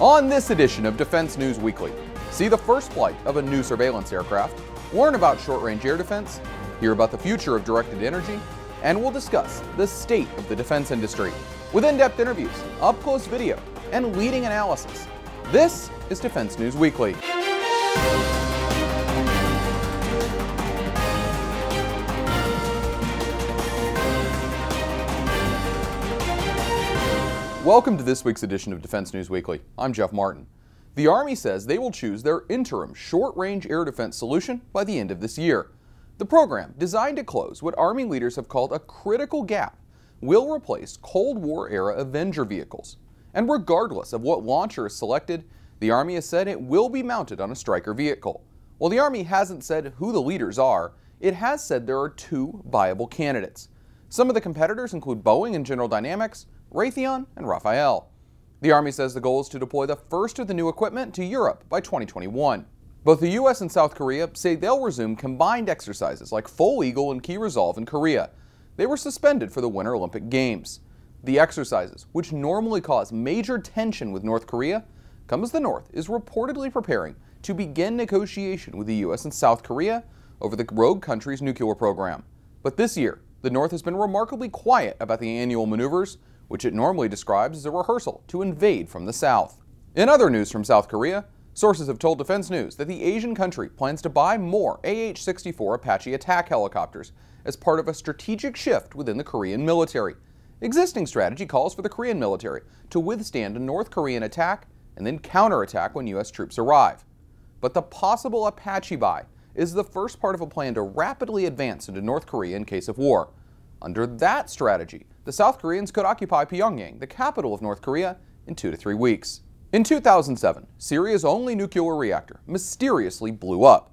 On this edition of Defense News Weekly, see the first flight of a new surveillance aircraft, learn about short range air defense, hear about the future of directed energy, and we'll discuss the state of the defense industry with in depth interviews, up close video, and leading analysis. This is Defense News Weekly. Welcome to this week's edition of Defense News Weekly. I'm Jeff Martin. The Army says they will choose their interim short range air defense solution by the end of this year. The program, designed to close what Army leaders have called a critical gap, will replace Cold War era Avenger vehicles. And regardless of what launcher is selected, the Army has said it will be mounted on a Stryker vehicle. While the Army hasn't said who the leaders are, it has said there are two viable candidates. Some of the competitors include Boeing and General Dynamics, Raytheon, and Rafael. The Army says the goal is to deploy the first of the new equipment to Europe by 2021. Both the U.S. and South Korea say they'll resume combined exercises like Foal Eagle and Key Resolve in Korea. They were suspended for the Winter Olympic Games. The exercises, which normally cause major tension with North Korea, come as the North is reportedly preparing to begin negotiation with the U.S. and South Korea over the rogue country's nuclear program. But this year, the North has been remarkably quiet about the annual maneuvers, which it normally describes as a rehearsal to invade from the south. In other news from South Korea, sources have told Defense News that the Asian country plans to buy more AH 64 Apache attack helicopters as part of a strategic shift within the Korean military. Existing strategy calls for the Korean military to withstand a North Korean attack and then counterattack when U.S. troops arrive. But the possible Apache buy is the first part of a plan to rapidly advance into North Korea in case of war. Under that strategy, the South Koreans could occupy Pyongyang, the capital of North Korea, in two to three weeks. In 2007, Syria's only nuclear reactor mysteriously blew up.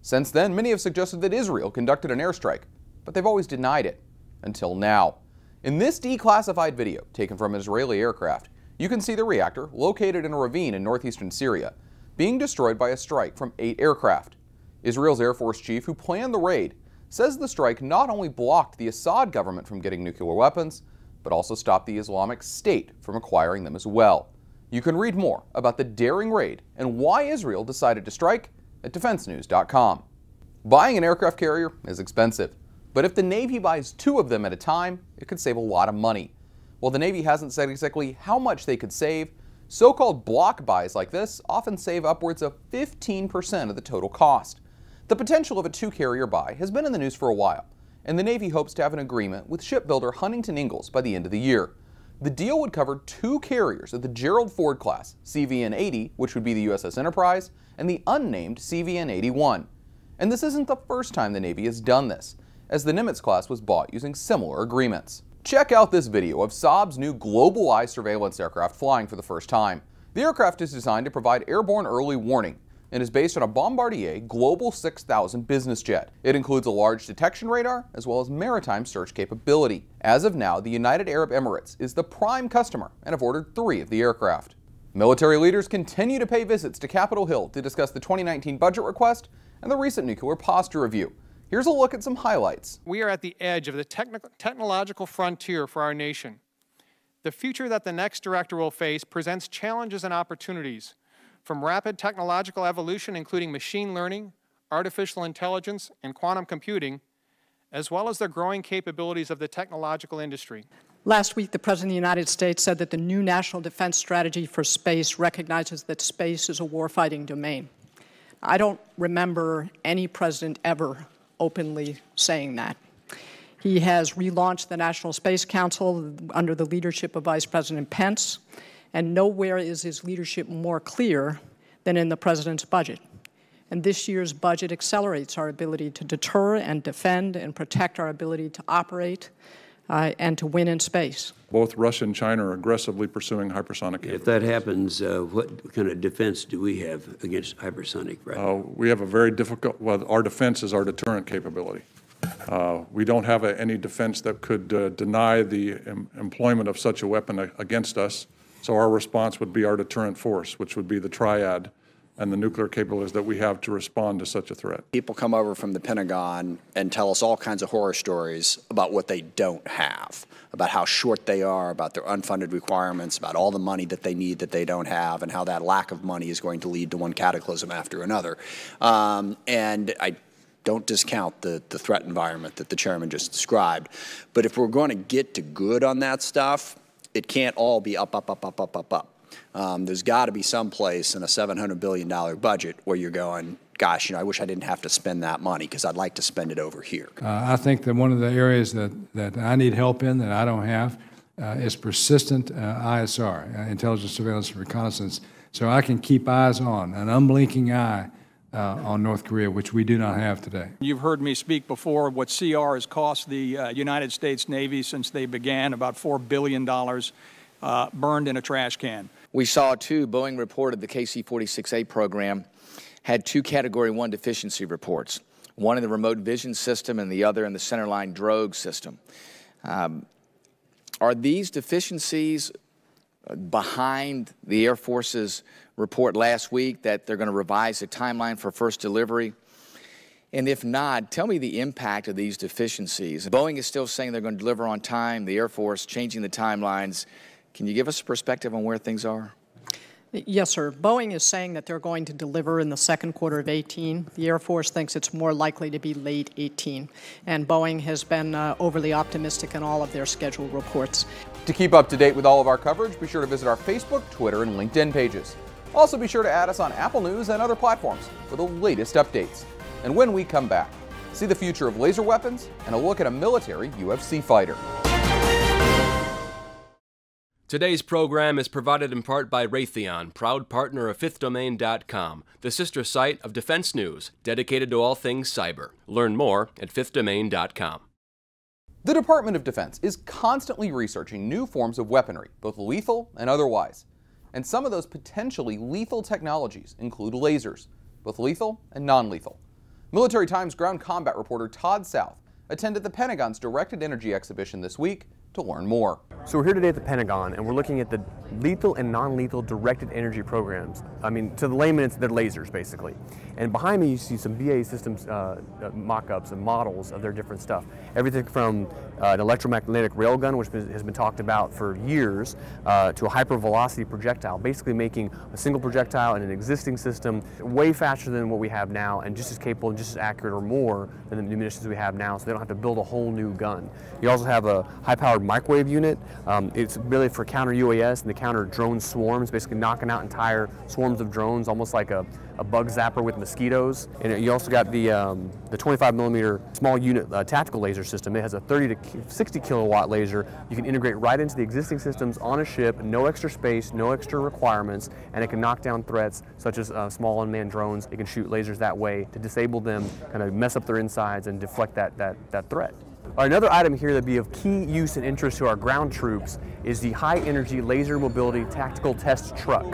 Since then, many have suggested that Israel conducted an airstrike, but they've always denied it. Until now. In this declassified video, taken from an Israeli aircraft, you can see the reactor, located in a ravine in northeastern Syria, being destroyed by a strike from eight aircraft. Israel's Air Force chief, who planned the raid, says the strike not only blocked the Assad government from getting nuclear weapons, but also stopped the Islamic State from acquiring them as well. You can read more about the daring raid and why Israel decided to strike at defensenews.com. Buying an aircraft carrier is expensive, but if the Navy buys two of them at a time, it could save a lot of money. While the Navy hasn't said exactly how much they could save, so called block buys like this often save upwards of 15% of the total cost. The potential of a two carrier buy has been in the news for a while, and the Navy hopes to have an agreement with shipbuilder Huntington Ingalls by the end of the year. The deal would cover two carriers of the Gerald Ford class, CVN 80, which would be the USS Enterprise, and the unnamed CVN 81. And this isn't the first time the Navy has done this, as the Nimitz class was bought using similar agreements. Check out this video of Saab's new Global GlobalEye surveillance aircraft flying for the first time. The aircraft is designed to provide airborne early warning, and is based on a Bombardier Global 6000 business jet. It includes a large detection radar as well as maritime search capability. As of now, the United Arab Emirates is the prime customer and have ordered three of the aircraft. Military leaders continue to pay visits to Capitol Hill to discuss the 2019 budget request and the recent nuclear posture review. Here's a look at some highlights. We are at the edge of the technological frontier for our nation. The future that the next director will face presents challenges and opportunities from rapid technological evolution, including machine learning, artificial intelligence, and quantum computing, as well as the growing capabilities of the technological industry. Last week, the President of the United States said that the new National Defense Strategy for Space recognizes that space is a warfighting domain. I don't remember any president ever openly saying that. He has relaunched the National Space Council under the leadership of Vice President Pence and nowhere is his leadership more clear than in the President's budget. And this year's budget accelerates our ability to deter and defend and protect our ability to operate uh, and to win in space. Both Russia and China are aggressively pursuing hypersonic. If that happens, uh, what kind of defense do we have against hypersonic? Right? Uh, we have a very difficult. Well, our defense is our deterrent capability. Uh, we don't have a, any defense that could uh, deny the em employment of such a weapon against us. So our response would be our deterrent force, which would be the triad and the nuclear capabilities that we have to respond to such a threat. People come over from the Pentagon and tell us all kinds of horror stories about what they don't have, about how short they are, about their unfunded requirements, about all the money that they need that they don't have, and how that lack of money is going to lead to one cataclysm after another. Um, and I don't discount the, the threat environment that the chairman just described. But if we're going to get to good on that stuff, it can't all be up, up, up, up, up, up, up. Um, there's got to be some place in a $700 billion budget where you're going, gosh, you know, I wish I didn't have to spend that money because I'd like to spend it over here. Uh, I think that one of the areas that, that I need help in that I don't have uh, is persistent uh, ISR, uh, intelligence, surveillance, and reconnaissance, so I can keep eyes on, an unblinking eye uh, on North Korea, which we do not have today. You've heard me speak before what CR has cost the uh, United States Navy since they began, about $4 billion uh, burned in a trash can. We saw too, Boeing reported the KC 46A program had two Category 1 deficiency reports one in the remote vision system and the other in the centerline drogue system. Um, are these deficiencies behind the Air Force's report last week that they're going to revise the timeline for first delivery? And if not, tell me the impact of these deficiencies. Boeing is still saying they're going to deliver on time, the Air Force changing the timelines. Can you give us a perspective on where things are? Yes, sir. Boeing is saying that they're going to deliver in the second quarter of 18. The Air Force thinks it's more likely to be late 18. And Boeing has been uh, overly optimistic in all of their schedule reports. To keep up to date with all of our coverage, be sure to visit our Facebook, Twitter, and LinkedIn pages. Also, be sure to add us on Apple News and other platforms for the latest updates. And when we come back, see the future of laser weapons and a look at a military UFC fighter. Today's program is provided in part by Raytheon, proud partner of FifthDomain.com, the sister site of Defense News, dedicated to all things cyber. Learn more at FifthDomain.com. The Department of Defense is constantly researching new forms of weaponry, both lethal and otherwise. And some of those potentially lethal technologies include lasers, both lethal and non lethal. Military Times ground combat reporter Todd South attended the Pentagon's Directed Energy exhibition this week to learn more. So we're here today at the Pentagon and we're looking at the lethal and non-lethal directed energy programs. I mean, to the layman, it's they're lasers basically. And behind me, you see some BAE Systems uh, uh, mock-ups and models of their different stuff. Everything from uh, an electromagnetic railgun, which has been talked about for years, uh, to a hypervelocity projectile, basically making a single projectile in an existing system way faster than what we have now and just as capable and just as accurate or more than the munitions we have now, so they don't have to build a whole new gun. You also have a high-powered microwave unit. Um, it's really for counter UAS and the counter drone swarms, basically knocking out entire swarms of drones, almost like a, a bug zapper with mosquitoes. And you also got the, um, the 25 millimeter small unit uh, tactical laser system. It has a 30 to 60 kilowatt laser. You can integrate right into the existing systems on a ship, no extra space, no extra requirements, and it can knock down threats such as uh, small unmanned drones. It can shoot lasers that way to disable them, kind of mess up their insides and deflect that, that, that threat. Another item here that be of key use and interest to our ground troops is the high energy laser mobility tactical test truck.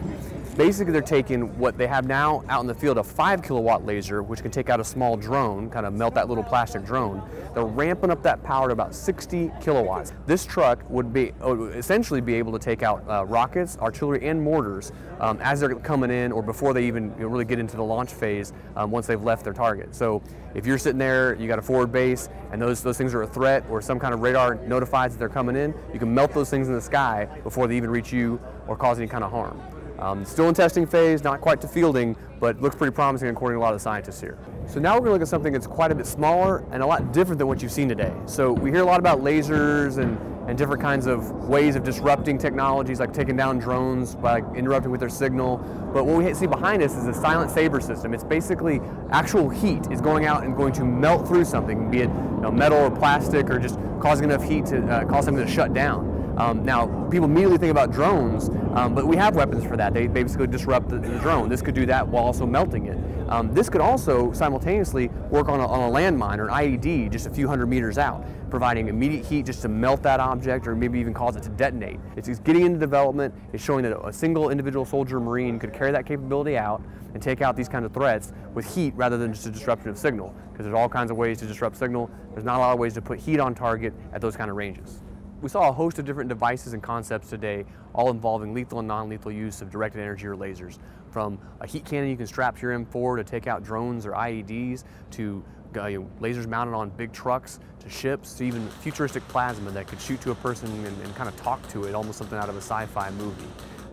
Basically, they're taking what they have now out in the field, a five kilowatt laser, which can take out a small drone, kind of melt that little plastic drone. They're ramping up that power to about 60 kilowatts. This truck would be would essentially be able to take out uh, rockets, artillery, and mortars um, as they're coming in or before they even you know, really get into the launch phase um, once they've left their target. So if you're sitting there, you got a forward base, and those, those things are a threat or some kind of radar notifies that they're coming in, you can melt those things in the sky before they even reach you or cause any kind of harm. Um, still in testing phase, not quite to fielding, but looks pretty promising according to a lot of scientists here. So now we're going to look at something that's quite a bit smaller and a lot different than what you've seen today. So we hear a lot about lasers and, and different kinds of ways of disrupting technologies like taking down drones by interrupting with their signal. But what we see behind us is a silent saber system. It's basically actual heat is going out and going to melt through something, be it you know, metal or plastic or just causing enough heat to uh, cause something to shut down. Um, now, people immediately think about drones, um, but we have weapons for that. They basically disrupt the, the drone. This could do that while also melting it. Um, this could also simultaneously work on a, on a landmine or an IED just a few hundred meters out, providing immediate heat just to melt that object or maybe even cause it to detonate. It's, getting into development. It's showing that a single individual soldier Marine could carry that capability out and take out these kind of threats with heat rather than just a disruption of signal. Because there's all kinds of ways to disrupt signal. There's not a lot of ways to put heat on target at those kind of ranges. We saw a host of different devices and concepts today, all involving lethal and non-lethal use of directed energy or lasers. From a heat cannon you can strap to your M4 to take out drones or IEDs, to uh, you know, lasers mounted on big trucks, to ships, to even futuristic plasma that could shoot to a person and, and kind of talk to it, almost something out of a sci-fi movie.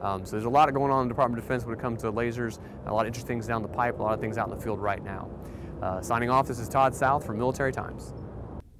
Um, so there's a lot going on in the Department of Defense when it comes to lasers, a lot of interesting things down the pipe, a lot of things out in the field right now. Uh, signing off, this is Todd South from Military Times.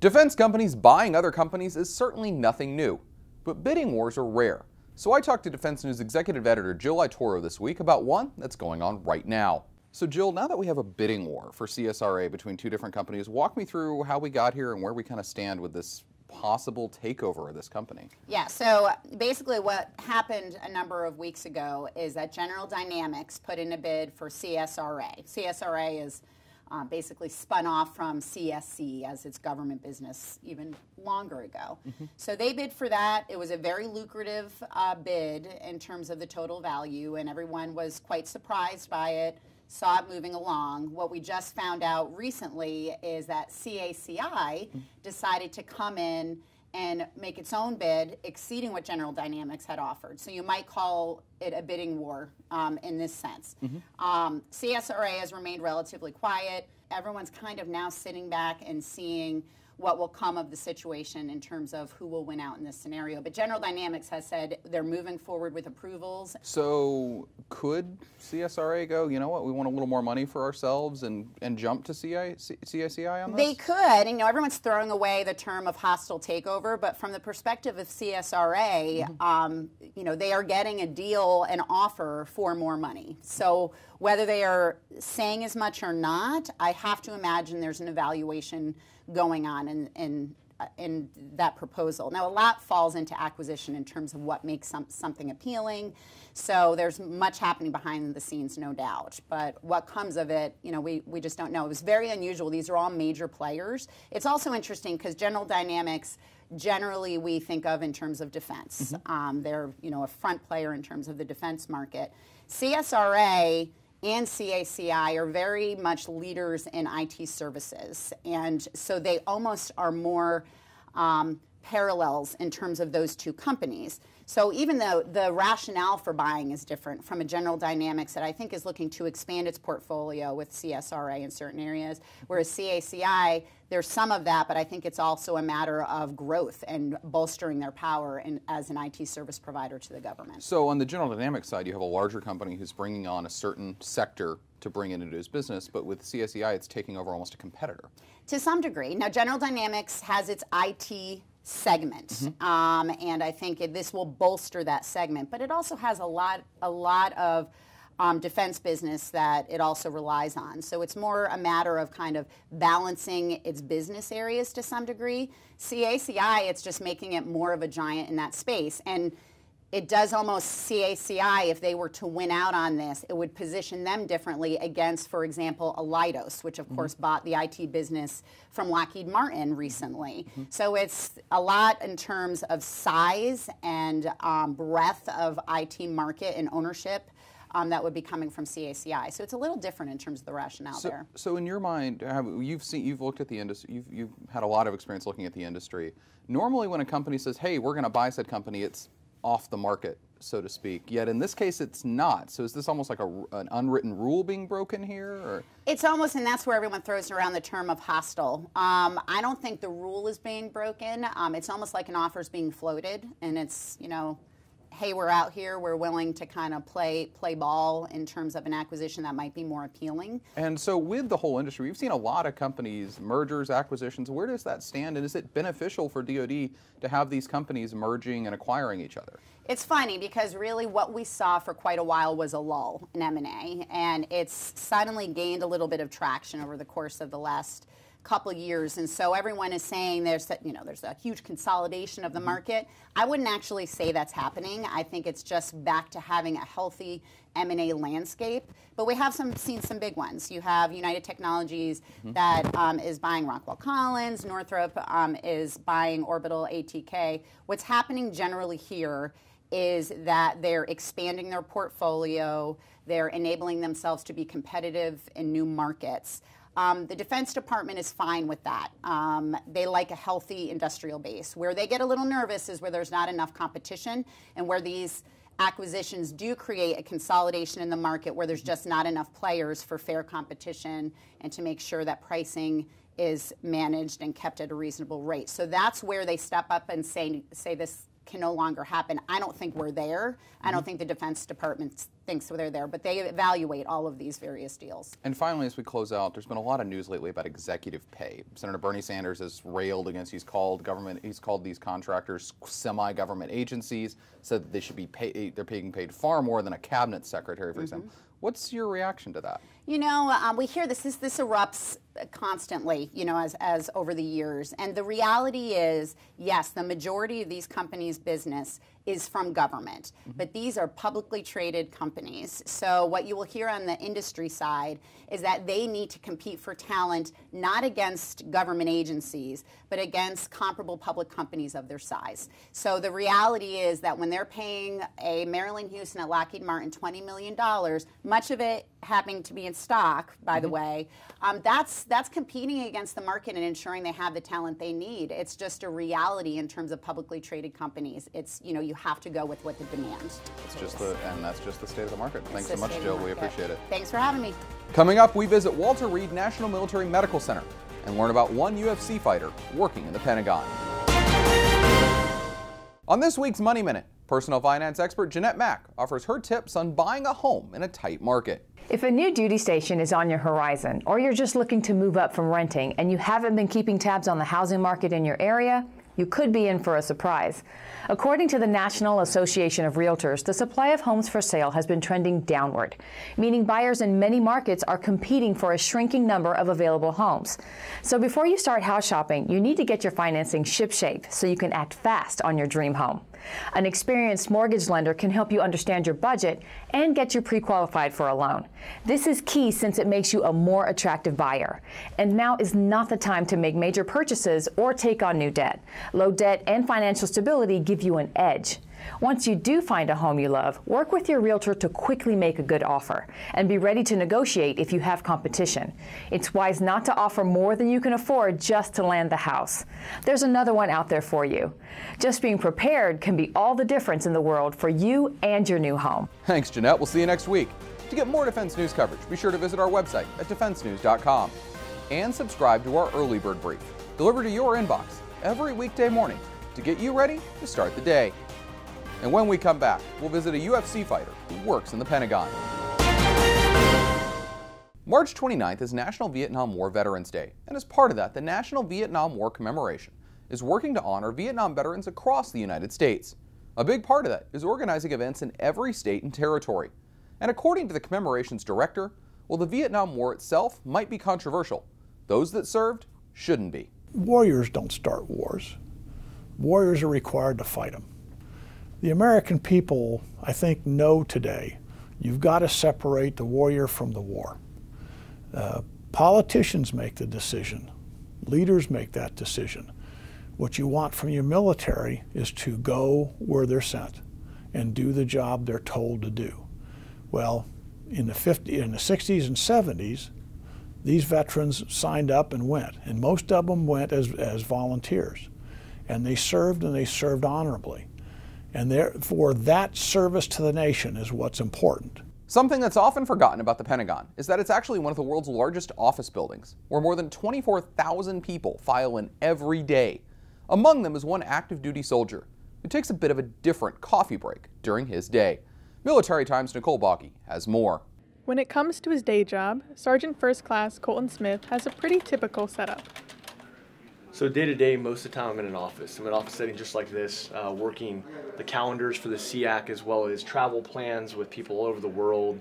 Defense companies buying other companies is certainly nothing new, but bidding wars are rare. So I talked to Defense News executive editor Jill Aitoro this week about one that's going on right now. So Jill, now that we have a bidding war for CSRA between two different companies, walk me through how we got here and where we kind of stand with this possible takeover of this company? Yeah, so basically what happened a number of weeks ago is that General Dynamics put in a bid for CSRA. CSRA is uh, basically spun off from CSC as its government business even longer ago. Mm-hmm. So they bid for that. It was a very lucrative uh, bid in terms of the total value, and everyone was quite surprised by it, saw it moving along. What we just found out recently is that CACI mm-hmm. decided to come in and make its own bid exceeding what General Dynamics had offered. So you might call it a bidding war um, in this sense. Mm-hmm. Um, CSRA has remained relatively quiet. Everyone's kind of now sitting back and seeing what will come of the situation in terms of who will win out in this scenario. But General Dynamics has said they're moving forward with approvals. So could CSRA go, you know what, we want a little more money for ourselves and, and jump to CI, CACI on this? They could. And, you know, everyone's throwing away the term of hostile takeover, but from the perspective of CSRA, mm-hmm. um, you know, they are getting a deal, an offer for more money. So whether they are saying as much or not, I have to imagine there's an evaluation going on in, in, uh, in that proposal. Now, a lot falls into acquisition in terms of what makes some, something appealing. So there's much happening behind the scenes, no doubt. But what comes of it, you know, we, we just don't know. It was very unusual. These are all major players. It's also interesting because General Dynamics generally we think of in terms of defense. Mm-hmm. Um, they're, you know, a front player in terms of the defense market. CSRA and CACI are very much leaders in IT services. And so they almost are more um, parallels in terms of those two companies. So even though the rationale for buying is different from a General Dynamics that I think is looking to expand its portfolio with CSRA in certain areas, whereas CACI, there's some of that, but I think it's also a matter of growth and bolstering their power in, as an IT service provider to the government. So on the General Dynamics side, you have a larger company who's bringing on a certain sector to bring it into his business, but with CACI, it's taking over almost a competitor. To some degree. Now, General Dynamics has its IT segment, mm-hmm. um, and I think it, this will bolster that segment. But it also has a lot, a lot of um, defense business that it also relies on. So it's more a matter of kind of balancing its business areas to some degree. CACI, it's just making it more of a giant in that space, and it does almost CACI, if they were to win out on this, it would position them differently against, for example, Leidos, which of mm-hmm. course bought the IT business from Lockheed Martin recently. Mm-hmm. So it's a lot in terms of size and um, breadth of IT market and ownership. Um, that would be coming from CACI. So it's a little different in terms of the rationale so, there. So in your mind, you've seen, you've looked at the industry, you've, you've had a lot of experience looking at the industry. Normally, when a company says, "Hey, we're going to buy said company," it's off the market, so to speak. Yet in this case, it's not. So is this almost like a, an unwritten rule being broken here? Or? It's almost, and that's where everyone throws around the term of hostile. Um, I don't think the rule is being broken. Um, it's almost like an offer is being floated, and it's, you know, hey, we're out here, we're willing to kind of play play ball in terms of an acquisition that might be more appealing. And so with the whole industry, we've seen a lot of companies, mergers, acquisitions. Where does that stand? And is it beneficial for DoD to have these companies merging and acquiring each other? It's funny because really what we saw for quite a while was a lull in M&A, and it's suddenly gained a little bit of traction over the course of the last couple years. And so everyone is saying there's that you know there's a huge consolidation of the mm-hmm. market. I wouldn't actually say that's happening. I think it's just back to having a healthy m&a landscape. But we have some seen some big ones. You have united technologies mm-hmm. that um, is buying rockwell collins. Northrop um, is buying orbital atk what's happening generally here is that they're expanding their portfolio. They're enabling themselves to be competitive in new markets Um, the Defense Department is fine with that. Um, they like a healthy industrial base. Where they get a little nervous is where there's not enough competition and where these acquisitions do create a consolidation in the market where there's just not enough players for fair competition and to make sure that pricing is managed and kept at a reasonable rate. So that's where they step up and say, say this can no longer happen. I don't think we're there. I don't mm-hmm. think the Defense Department thinks they're there, but they evaluate all of these various deals. And finally, as we close out, there's been a lot of news lately about executive pay. Senator Bernie Sanders has railed against. He's called government. He's called these contractors semi-government agencies. Said that they should be paid. They're being paid far more than a cabinet secretary, for mm-hmm. example. What's your reaction to that? You know, um, we hear this, this this erupts constantly, you know, as, as over the years. And the reality is, yes, the majority of these companies' business is from government, but these are publicly traded companies. So what you will hear on the industry side is that they need to compete for talent not against government agencies, but against comparable public companies of their size. So the reality is that when they're paying a Marillyn Hewson at Lockheed Martin $20 million, much of it happening to be in stock, by the way, um, that's that's competing against the market and ensuring they have the talent they need. It's just a reality in terms of publicly traded companies. It's you know you have to go with what the demand. It's just the and that's just the state of the market. Thanks so much, Jill. We appreciate it. Thanks for having me. Coming up, we visit Walter Reed National Military Medical Center and learn about one UFC fighter working in the Pentagon. On this week's Money Minute, personal finance expert Jeanette Mack offers her tips on buying a home in a tight market. If a new duty station is on your horizon, or you're just looking to move up from renting and you haven't been keeping tabs on the housing market in your area, you could be in for a surprise. According to the National Association of Realtors, the supply of homes for sale has been trending downward, meaning buyers in many markets are competing for a shrinking number of available homes. So before you start house shopping, you need to get your financing shipshape so you can act fast on your dream home. An experienced mortgage lender can help you understand your budget and get you pre qualified for a loan. This is key since it makes you a more attractive buyer. And now is not the time to make major purchases or take on new debt. Low debt and financial stability give you an edge. Once you do find a home you love, work with your realtor to quickly make a good offer and be ready to negotiate if you have competition. It's wise not to offer more than you can afford just to land the house. There's another one out there for you. Just being prepared can be all the difference in the world for you and your new home. Thanks, Jeanette. We'll see you next week. To get more defense news coverage, be sure to visit our website at defensenews.com and subscribe to our early bird brief, delivered to your inbox every weekday morning to get you ready to start the day. And when we come back, we'll visit a UFC fighter who works in the Pentagon. March 29th is National Vietnam War Veterans Day, and as part of that, the National Vietnam War Commemoration is working to honor Vietnam veterans across the United States. A big part of that is organizing events in every state and territory. And according to the commemoration's director, while the Vietnam War itself might be controversial, those that served shouldn't be. Warriors don't start wars. Warriors are required to fight them. The American people, I think, know today you've got to separate the warrior from the war. Uh, politicians make the decision, leaders make that decision. What you want from your military is to go where they're sent and do the job they're told to do. Well, in the 50, in the 60s and 70s, these veterans signed up and went, and most of them went as, as volunteers. And they served and they served honorably. And therefore, that service to the nation is what's important. Something that's often forgotten about the Pentagon is that it's actually one of the world's largest office buildings, where more than 24,000 people file in every day. Among them is one active duty soldier who takes a bit of a different coffee break during his day. Military Times' Nicole Bauke has more. When it comes to his day job, Sergeant First Class Colton Smith has a pretty typical setup. So day to day, most of the time I'm in an office. I'm in an office setting just like this, uh, working the calendars for the SEAC as well as travel plans with people all over the world.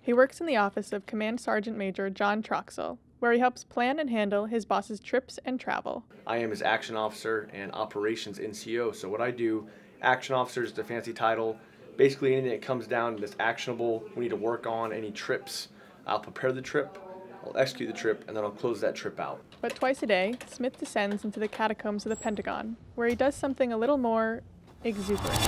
He works in the office of Command Sergeant Major John Troxell, where he helps plan and handle his boss's trips and travel. I am his action officer and operations NCO. So what I do, action officer is the fancy title. Basically anything that comes down that's actionable, we need to work on, any trips, I'll prepare the trip, I'll execute the trip, and then I'll close that trip out. But twice a day, Smith descends into the catacombs of the Pentagon, where he does something a little more exuberant.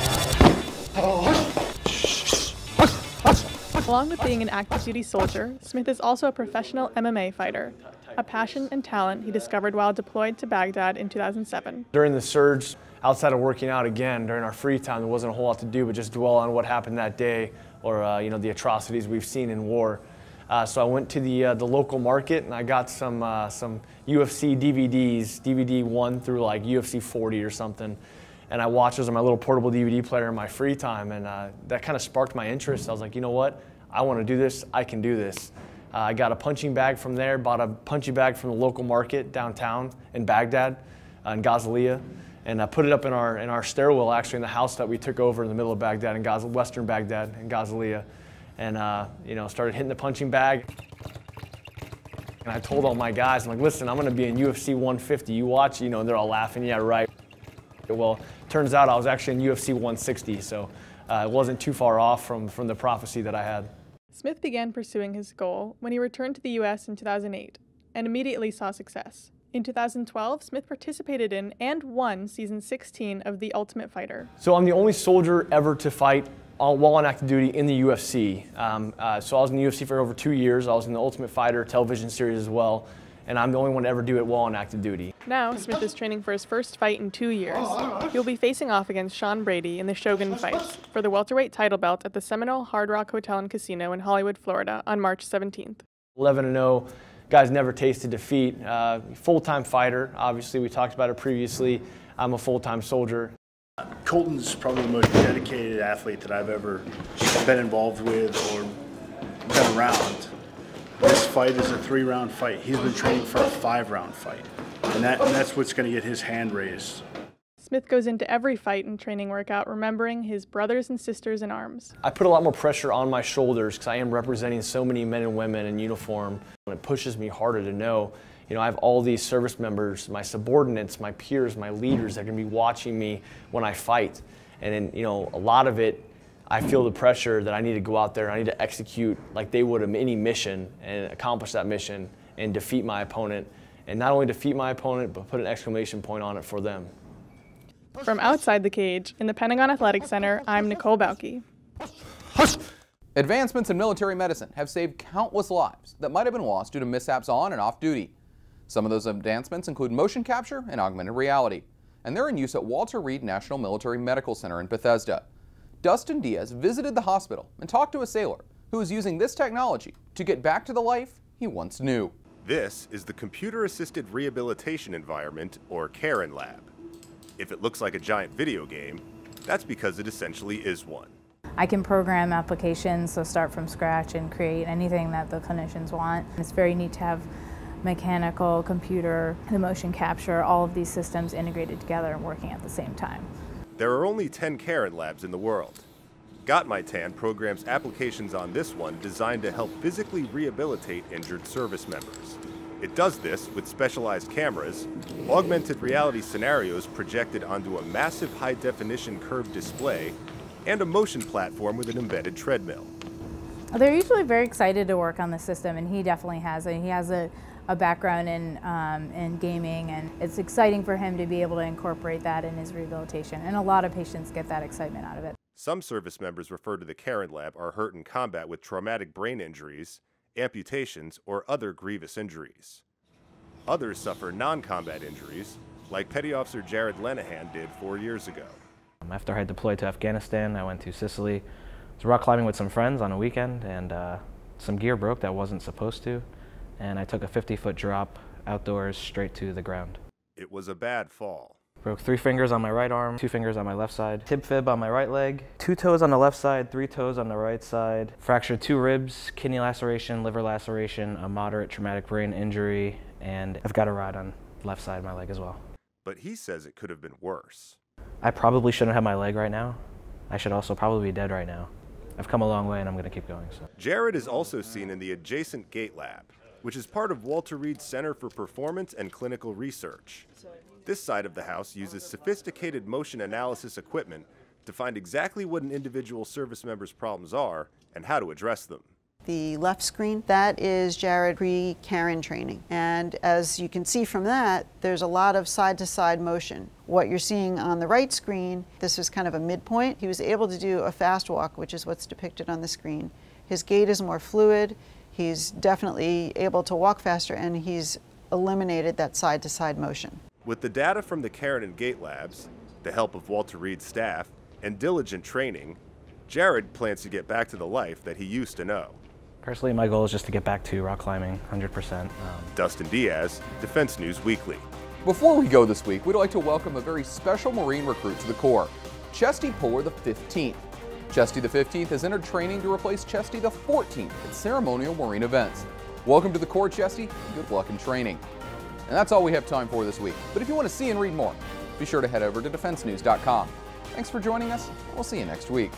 Along with being an active duty soldier, Smith is also a professional MMA fighter, a passion and talent he discovered while deployed to Baghdad in 2007. During the surge, outside of working out again, during our free time, there wasn't a whole lot to do but just dwell on what happened that day or uh, you know the atrocities we've seen in war. Uh, so I went to the uh, the local market and I got some uh, some UFC DVDs, DVD one through like UFC 40 or something, and I watched those on my little portable DVD player in my free time, and uh, that kind of sparked my interest. I was like, you know what, I want to do this. I can do this. Uh, I got a punching bag from there, bought a punching bag from the local market downtown in Baghdad, in Ghazaliya and I put it up in our in our stairwell actually in the house that we took over in the middle of Baghdad in Gaza, western Baghdad in Ghazaliya, and uh, you know started hitting the punching bag. And I told all my guys, I'm like, listen, I'm going to be in UFC 150. You watch, you know, and they're all laughing. Yeah, right. Well, turns out I was actually in UFC 160, so uh, it wasn't too far off from from the prophecy that I had. Smith began pursuing his goal when he returned to the U.S. in 2008 and immediately saw success. In 2012, Smith participated in and won season 16 of The Ultimate Fighter. So I'm the only soldier ever to fight while on active duty in the UFC. Um, uh, so I was in the UFC for over two years. I was in the Ultimate Fighter television series as well, and I'm the only one to ever do it while on active duty. Now, Smith is training for his first fight in two years. He'll be facing off against Sean Brady in the Shogun fight for the welterweight title belt at the Seminole Hard Rock Hotel and Casino in Hollywood, Florida on March 17th. 11 0 guys never tasted defeat. Uh, full-time fighter, obviously, we talked about it previously. I'm a full-time soldier. Colton's probably the most dedicated athlete that I've ever been involved with or been around. This fight is a three-round fight. He's been training for a five-round fight, and, that, and that's what's going to get his hand raised. Smith goes into every fight and training workout remembering his brothers and sisters in arms. I put a lot more pressure on my shoulders because I am representing so many men and women in uniform. It pushes me harder to know, you know, I have all these service members, my subordinates, my peers, my leaders that are going to be watching me when I fight. And then, you know, a lot of it, I feel the pressure that I need to go out there, I need to execute like they would in any mission and accomplish that mission and defeat my opponent. And not only defeat my opponent, but put an exclamation point on it for them. From outside the cage, in the Pentagon Athletic Center, I'm Nicole Bauke. Advancements in military medicine have saved countless lives that might have been lost due to mishaps on and off duty. Some of those advancements include motion capture and augmented reality, and they're in use at Walter Reed National Military Medical Center in Bethesda. Dustin Diaz visited the hospital and talked to a sailor who is using this technology to get back to the life he once knew. This is the Computer Assisted Rehabilitation Environment, or CAREN Lab. If it looks like a giant video game, that's because it essentially is one. I can program applications, so start from scratch and create anything that the clinicians want. It's very neat to have mechanical, computer, the motion capture, all of these systems integrated together and working at the same time. There are only 10 CAREN labs in the world. Got My Tan programs applications on this one designed to help physically rehabilitate injured service members. It does this with specialized cameras, augmented reality scenarios projected onto a massive high definition curved display, and a motion platform with an embedded treadmill. They're usually very excited to work on the system, and he definitely has. And he has a, a background in, um, in gaming, and it's exciting for him to be able to incorporate that in his rehabilitation. And a lot of patients get that excitement out of it. Some service members referred to the CAREN Lab are hurt in combat with traumatic brain injuries, amputations, or other grievous injuries. Others suffer non-combat injuries, like Petty Officer Jared Lenahan did four years ago. After I deployed to Afghanistan, I went to Sicily. I was rock climbing with some friends on a weekend, and uh, some gear broke that wasn't supposed to, and I took a 50-foot drop outdoors straight to the ground. It was a bad fall. Broke three fingers on my right arm, two fingers on my left side, tib fib on my right leg, two toes on the left side, three toes on the right side, fractured two ribs, kidney laceration, liver laceration, a moderate traumatic brain injury, and I've got a rod on left side of my leg as well. But he says it could have been worse. I probably shouldn't have my leg right now. I should also probably be dead right now. I've come a long way and I'm going to keep going. So. Jared is also seen in the adjacent Gait Lab, which is part of Walter Reed Center for Performance and Clinical Research. This side of the house uses sophisticated motion analysis equipment to find exactly what an individual service member's problems are and how to address them. The left screen, that is Jared pre-CAREN training. And as you can see from that, there's a lot of side-to-side -side motion. What you're seeing on the right screen, this is kind of a midpoint. He was able to do a fast walk, which is what's depicted on the screen. His gait is more fluid. He's definitely able to walk faster, and he's eliminated that side to side motion. With the data from the CAREN and Gait Labs, the help of Walter Reed's staff, and diligent training, Jared plans to get back to the life that he used to know. Personally, my goal is just to get back to rock climbing 100%. Um, Dustin Diaz, Defense News Weekly. Before we go this week, we'd like to welcome a very special Marine recruit to the Corps, Chesty Puller the 15th. Chesty the 15th has entered training to replace Chesty the 14th at ceremonial Marine events. Welcome to the Corps, Chesty. Good luck in training. And that's all we have time for this week. But if you want to see and read more, be sure to head over to defensenews.com. Thanks for joining us. We'll see you next week.